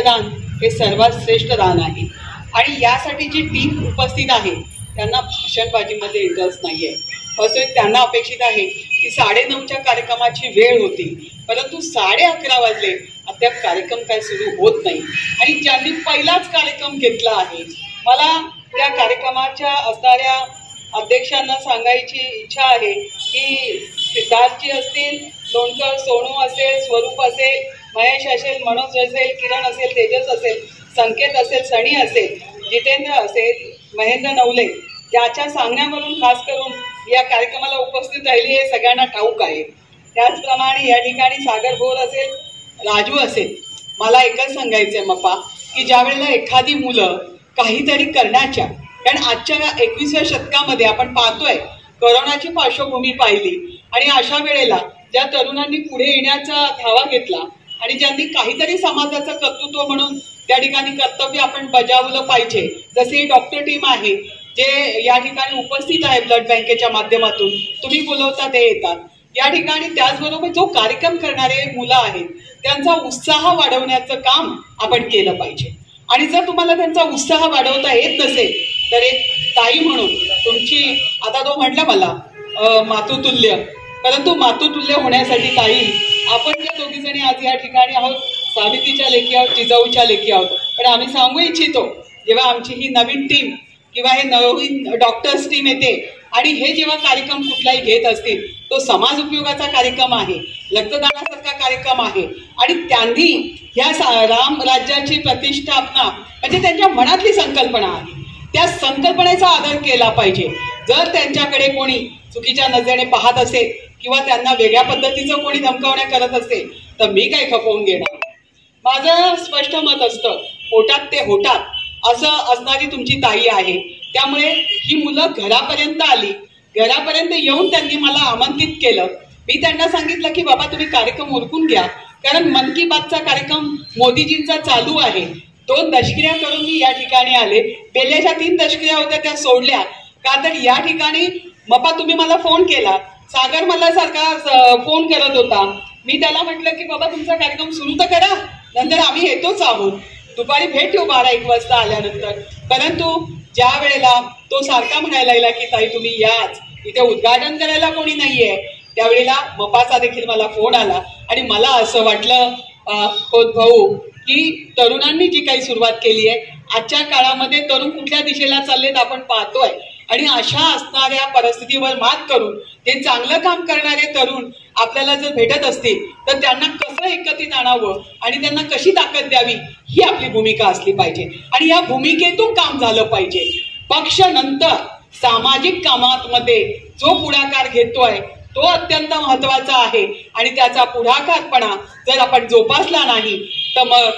रक्तदान हे सर्वात श्रेष्ठ दान आहे. आणि यासाठी जी टीम उपस्थित आहे त्यांना भाषणबाजीमध्ये इंटरेस्ट नाही आहे असं त्यांना अपेक्षित आहे की साडेनऊच्या कार्यक्रमाची वेळ होती परंतु साडे अकरा वाजले अद्याप कार्यक्रम काय सुरू होत नाही. आणि ज्यांनी पहिलाच कार्यक्रम घेतला आहे मला त्या कार्यक्रमाच्या असणाऱ्या अध्यक्षांना सांगायची इच्छा आहे की सिद्धार्थजी असतील लोणकर सोनू असेल स्वरूप असेल महेश असेल मनोज असेल किरण असेल तेजस असेल संकेत असेल सणी असेल जितेंद्र असेल महेंद्र नवले याच्या सांगण्यावरून खास करून या कार्यक्रमाला उपस्थित राहिली हे सगळ्यांना ठाऊक आहे. त्याचप्रमाणे या ठिकाणी सागर भोर असेल राजू असेल मला एकच सांगायचं आहे मप्पा की ज्या वेळेला एखादी मुलं काहीतरी करण्याच्या कारण आजच्या एकविसव्या शतकामध्ये आपण पाहतोय करोनाची पार्श्वभूमी पाहिली आणि अशा वेळेला ज्या तरुणांनी पुढे येण्याचा धावा घेतला आणि ज्यांनी काहीतरी समाजाचं कर्तृत्व म्हणून त्या ठिकाणी कर्तव्य आपण बजावलं पाहिजे जसे डॉक्टर टीम आहे जे या ठिकाणी उपस्थित आहे ब्लड बँकेच्या माध्यमातून तुम्ही बोलवता ते येतात. या ठिकाणी त्याचबरोबर जो कार्यक्रम करणारे मुलं आहेत त्यांचा उत्साह वाढवण्याचं काम आपण केलं पाहिजे. आणि जर तुम्हाला त्यांचा उत्साह वाढवता येत नसेल तर एक ताई म्हणून तुमची आता तो म्हटलं मला मातुतुल्य परंतु मातुतुल्य होण्यासाठी काही आपण ज्या दोघीजणी आज या ठिकाणी आहोत. सावित्रीच्या लेखी आहोत जिजाऊच्या लेखी आहोत. पण आम्ही सांगू इच्छितो जेव्हा आमची ही नवीन टीम किंवा हे नवीन डॉक्टर्स टीम येते आणि हे जेव्हा कार्यक्रम कुठलाही घेत असतील तो समाज उपयोगाचा कार्यक्रम आहे रक्तदानासारखा कार्यक्रम आहे. आणि त्यांनी ह्या सा- राम राज्याची प्रतिष्ठापना म्हणजे त्यांच्या मनातली संकल्पना आहे. त्या संकल्पनेचा आदर केला पाहिजे. जर त्यांच्याकडे कोणी चुकीच्या नजरेने पाहत असेल किंवा त्यांना वेगळ्या पद्धतीचं कोणी धमकावण्या करत असेल तर मी काय खपवून घेणार? माझं स्पष्ट मत असतं होटात ते होटात असं असणारी तुमची ताई आहे. त्यामुळे ही मुलं घरापर्यंत आली घरापर्यंत येऊन त्यांनी मला आमंत्रित केलं. मी त्यांना सांगितलं की बाबा तुम्ही कार्यक्रम उरकून घ्या. कारण मन की बातचा कार्यक्रम मोदीजींचा चालू आहे. दोन दशक्रिया करून मी या ठिकाणी आले. पहिल्याच्या तीन दशक्रिया होत्या त्या सोडल्या. का तर या ठिकाणी मपा तुम्ही मला फोन केला. सागर मला सारखा फोन करत होता. मी त्याला म्हटलं की बाबा तुमचा कार्यक्रम सुरू तर करा. नंतर आम्ही येतोच आहोत. दुपारी भेट येऊ बारा एक वाजता आल्यानंतर. परंतु ज्या वेळेला तो सारखा म्हणायला लागला की ताई तुम्ही याच. इथे उद्घाटन करायला कोणी नाहीये. त्यावेळेला मपाचा देखील मला फोन आला. आणि मला असं वाटलं होत भाऊ की तरुणांनी जी काही सुरुवात केली आहे आजच्या काळामध्ये तरुण कुठल्या दिशेला चाललेत आपण पाहतोय. आणि अशा असणाऱ्या परिस्थितीवर मात करून ते चांगलं काम करणारे तरुण आपल्याला जर भेटत असतील तर त्यांना कसं एकत्रित आणावं आणि त्यांना कशी ताकद द्यावी ही आपली भूमिका असली पाहिजे. आणि या भूमिकेतून काम झालं पाहिजे. पक्ष नंतर सामाजिक कामामध्ये जो पुढाकार घेतोय तो अत्यंत महत्त्वाचा आहे. आणि त्याचा पुढाकारपणा जर आपण जोपासला नाही तर मग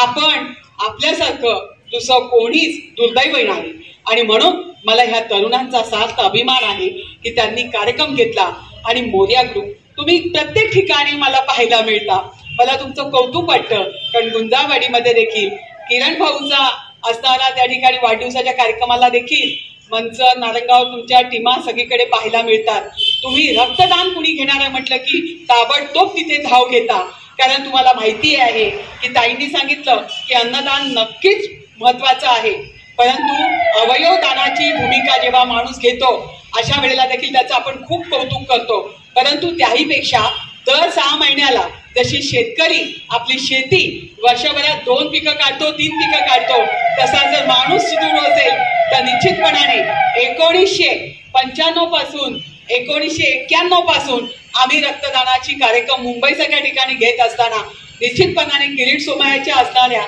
आपण आपल्यासारखं दुसरं कोणीच दुर्दैव नाही. आणि म्हणून मला ह्या तरुणांचा सार्थ अभिमान आहे की त्यांनी कार्यक्रम घेतला. आणि मोर्या ग्रुप तुम्ही प्रत्येक ठिकाणी मला पाहायला मिळता. मला तुमचं कौतुक वाटतं. कारण गुंजावाडीमध्ये देखील किरण भाऊचा असणारा त्या ठिकाणी वाढदिवसाच्या कार्यक्रमाला देखील मंच नारंगाव तुमच्या टीमा सगळीकडे पाहायला मिळतात. तुम्ही रक्तदान कुणी घेणार आहे म्हटलं की ताबडतोब तिथे धाव घेता. कारण तुम्हाला माहिती आहे की ताईंनी सांगितलं की अन्नदान नक्कीच महत्वाचं आहे. परंतु अवयव दानाची भूमिका जेव्हा माणूस घेतो अशा वेळेला देखील त्याचं आपण खूप कौतुक करतो. परंतु त्याहीपेक्षा दर सहा महिन्याला जशी शेतकरी आपली शेती वर्षभरात दोन पिकं काढतो तीन पिकं काढतो तसा जर माणूस सुदृढ असेल तर निश्चितपणाने एकोणीसशे पंच्याण्णवपासून एकोणीसशे एक्क्याण्णवपासून आम्ही रक्तदानाची कार्यक्रम मुंबईसारख्या ठिकाणी घेत असताना निश्चितपणाने किरीट सोमायाच्या असणाऱ्या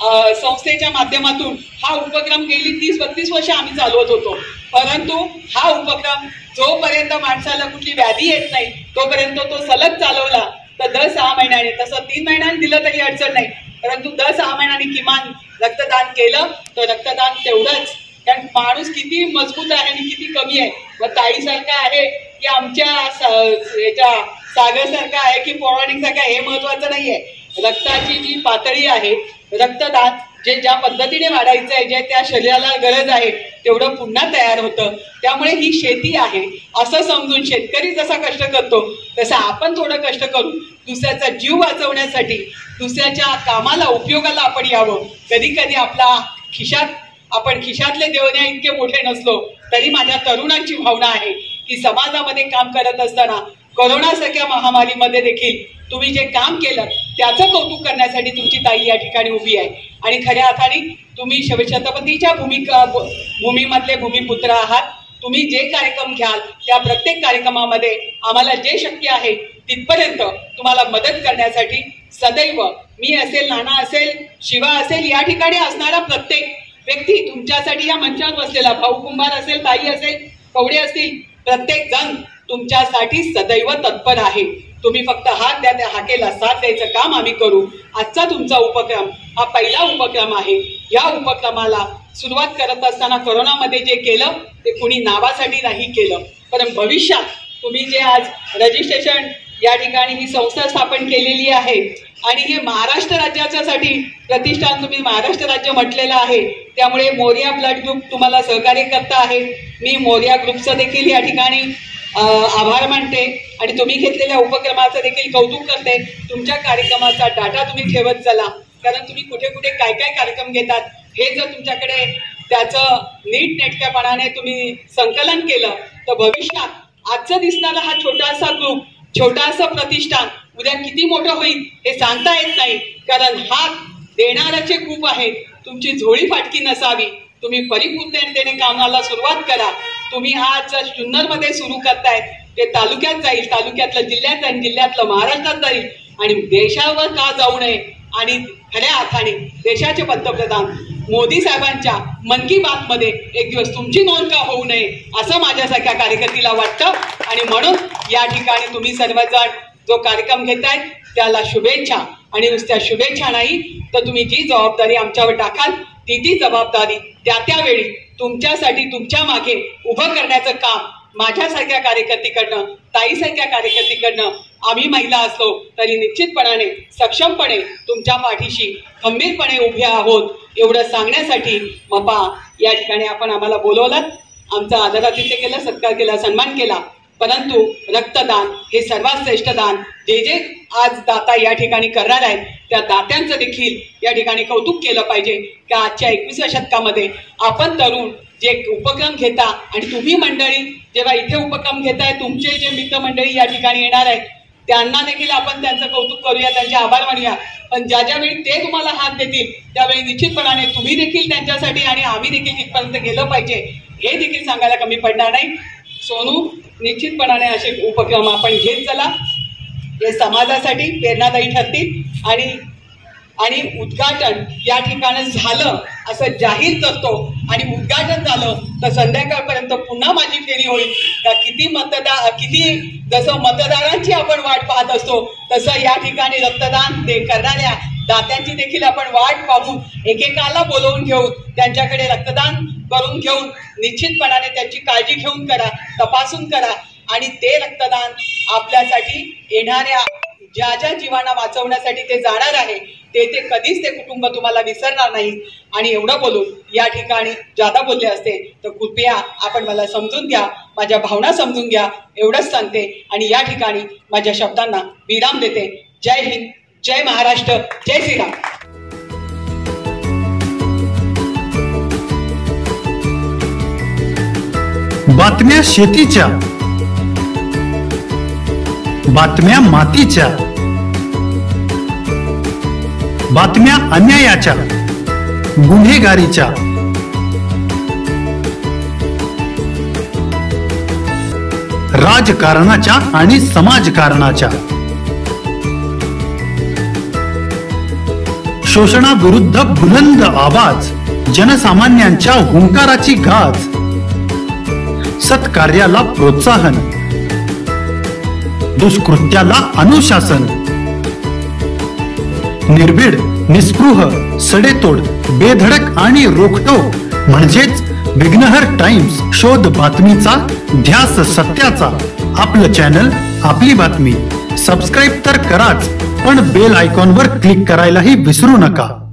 संस्थेच्या माध्यमातून हा उपक्रम गेली तीस बत्तीस वर्ष आम्ही चालवत होतो. परंतु हा उपक्रम जोपर्यंत माणसाला कुठली व्याधी येत नाही तोपर्यंत तो सलग चालवला तर दर सहा महिन्याने तसं तीन महिन्यांनी दिलं तरी अडचण नाही. परंतु दर सहा महिन्यांनी किमान रक्तदान केलं तर रक्तदान तेवढंच. कारण माणूस किती मजबूत आहे आणि किती कमी आहे. व ताईसारखा आहे की आमच्या याच्या सागरसारखा आहे की पौराणिकसारखा हे महत्वाचं नाहीये. रक्ताची जी पातळी आहे रक्तदान जे ज्या पद्धतीने वाढायचं आहे जे त्या शरीराला गरज आहे तेवढं पुन्हा तयार होतं. त्यामुळे ही शेती आहे. असं समजून शेतकरी जसा कष्ट करतो तसं आपण थोडं कष्ट करू. दुसऱ्याचा जीव वाचवण्यासाठी दुसऱ्याच्या कामाला उपयोगाला आपण यावं. कधी कधी आपला खिशात आपण खिशातले देवण्या इतके मोठे नसलो तरी माझ्या तरुणांची भावना आहे की समाजामध्ये काम करत असताना कोरोनासारख्या महामारीमध्ये देखील तुम्ही जे काम केलं त्याचं कौतुक करण्यासाठी तुमची ताई या ठिकाणी उभी आहे. आणि खऱ्या अर्थाने तुम्ही छत्रपतीच्या भूमिका भूमीमधले भूमिपुत्र आहात. तुम्ही जे कार्यक्रम घ्याल त्या प्रत्येक कार्यक्रमामध्ये आम्हाला जे शक्य आहे तिथपर्यंत तुम्हाला मदत करण्यासाठी सदैव मी असेल नाना असेल शिवा असेल या ठिकाणी असणारा प्रत्येक व्यक्ती तुमच्यासाठी या मंचावर बसलेला. भाऊ कुंभार असेल ताई असेल कवडे असतील प्रत्येक जण तुमच्यासाठी सदैव तत्पर आहे. तुम्ही फक्त हात द्या त्या हाकेला साथ द्यायचं काम आम्ही करू. आजचा तुमचा उपक्रम हा पहिला उपक्रम आहे. या उपक्रमाला सुरुवात करत असताना करोनामध्ये जे केलं ते कुणी नावासाठी नाही केलं. पण भविष्यात तुम्ही जे आज रजिस्ट्रेशन या ठिकाणी ही संस्था स्थापन केलेली आहे आणि हे महाराष्ट्र राज्याच्यासाठी प्रतिष्ठान तुम्ही महाराष्ट्र राज्य म्हटलेलं आहे त्यामुळे मोर्या ब्लड ग्रुप तुम्हाला सहकार्य करता आहे. मी मोर्या ग्रुपचं देखील या ठिकाणी आभार मानते आणि तुम्ही घेतलेल्या उपक्रमाचं देखील कौतुक करते. तुमच्या कार्यक्रमाचा डाटा तुम्ही ठेवत चला. कारण तुम्ही कुठे कुठे काय काय कार्यक्रम घेतात हे जर तुमच्याकडे त्याचं नीट नेटक्यापणाने तुम्ही संकलन केलं तर भविष्यात आजचं दिसणारा हा छोटासा ग्रुप छोटासा प्रतिष्ठान उद्या किती मोठं होईल हे सांगता येत नाही. कारण हा देणाऱ्याचे ग्रुप आहे. तुमची झोळी फाटकी नसावी. तुम्ही परिपूर्णतेने कामाला सुरुवात करा. तुम्ही आज जुन्नरमध्ये सुरू करताय ते तालुक्यात जाईल तालुक्यातलं जिल्ह्यात जाईल जिल्ह्यातलं महाराष्ट्रात जाईल. आणि देशावर का जाऊ नये? आणि खऱ्या अर्थाने देशाचे पंतप्रधान मोदी साहेबांच्या मन की बात मध्ये एक दिवस तुमची नोंद का होऊ नये असं माझ्यासारख्या कार्यकर्तीला वाटतं. आणि म्हणून या ठिकाणी तुम्ही सर्वजण जो कार्यक्रम घेताय त्याला शुभेच्छा. आणि नुसत्या शुभेच्छा नाही तर तुम्ही जी जबाबदारी आमच्यावर टाकाल ती ती जबाबदारी त्या त्यावेळी तुमच्यासाठी तुमच्या मागे उभं करण्याचं काम माझ्यासारख्या कार्यकर्तीकडनं ताईसारख्या कार्यकर्तीकडनं आम्ही महिला असलो तरी निश्चितपणाने सक्षमपणे तुमच्या पाठीशी खंबीरपणे उभे आहोत एवढं सांगण्यासाठी मपा. या ठिकाणी आपण आम्हाला बोलवलं. आमचा आदरातिथ्य केलं सत्कार केला सन्मान केला. परंतु रक्तदान हे सर्वात श्रेष्ठ दान जे जे आज दाता या ठिकाणी करणार आहेत त्या दात्यांचं देखील या ठिकाणी कौतुक केलं पाहिजे. की आजच्या एकविसव्या शतकामध्ये आपण तरुण जे उपक्रम घेता आणि तुम्ही मंडळी जेव्हा इथे उपक्रम घेताय तुमचे जे मित्रमंडळी या ठिकाणी येणार आहेत त्यांना देखील आपण त्यांचं कौतुक करूया त्यांचे आभार मानूया. पण ज्या ज्यावेळी ते तुम्हाला हात देतील त्यावेळी निश्चितपणाने तुम्ही देखील त्यांच्यासाठी आणि आम्ही देखील तिथपर्यंत गेलं पाहिजे. हे देखील सांगायला कमी पडणार नाही. सोनू निश्चितपणाने असे उपक्रम आपण घेत चला. हे समाजासाठी प्रेरणादायी ठरतील आणि आणि उद्घाटन या ठिकाणी झालं असं जाहीर करतो. आणि उद्घाटन झालं तर संध्याकाळपर्यंत पुन्हा माझी फेरी होईल. का किती मतदार किती जसं मतदारांची आपण वाट पाहत असतो तसं या ठिकाणी रक्तदान ते करणाऱ्या दात्यांची देखील आपण वाट पाहून एकेकाला बोलवून घेऊन त्यांच्याकडे रक्तदान करून घेऊन निश्चितपणाने त्यांची काळजी घेऊन करा तपासून करा आणि ते रक्तदान आपल्यासाठी येणाऱ्या ज्या ज्या जीवांना वाचवण्यासाठी ते जाणार आहे ते ते कधीच ते कुटुंब तुम्हाला विसरणार नाही. आणि एवढं बोलून या ठिकाणी जादा बोलले असते तर कृपया आपण मला समजून घ्या माझ्या भावना समजून घ्या एवढंच सांगते आणि या ठिकाणी माझ्या शब्दांना विराम देते. जय हिंद. जय महाराष्ट्र जय श्रीराम. बातम्या शेतीच्या बातम्या मातीच्या बातम्या अन्यायाच्या गुन्हेगारीच्या. राजकारणाच्या आणि समाजकारणाच्या. शोषणाविरुद्ध बुलंद आवाज जनसामान्यांच्या हुंकाराची गाज सत्कार्याला प्रोत्साहन दुष्कृत्याला अनुशासन निर्भीड निस्पृह सडेतोड बेधडक आणि रोखटोक म्हणजेच विघ्नहर टाइम्स शोध बातमीचा ध्यास सत्याचा. आपलं चॅनल आपली बातमी. सबस्क्राईब तर कराच. पण बेल आयकॉनवर क्लिक करायलाही विसरू नका.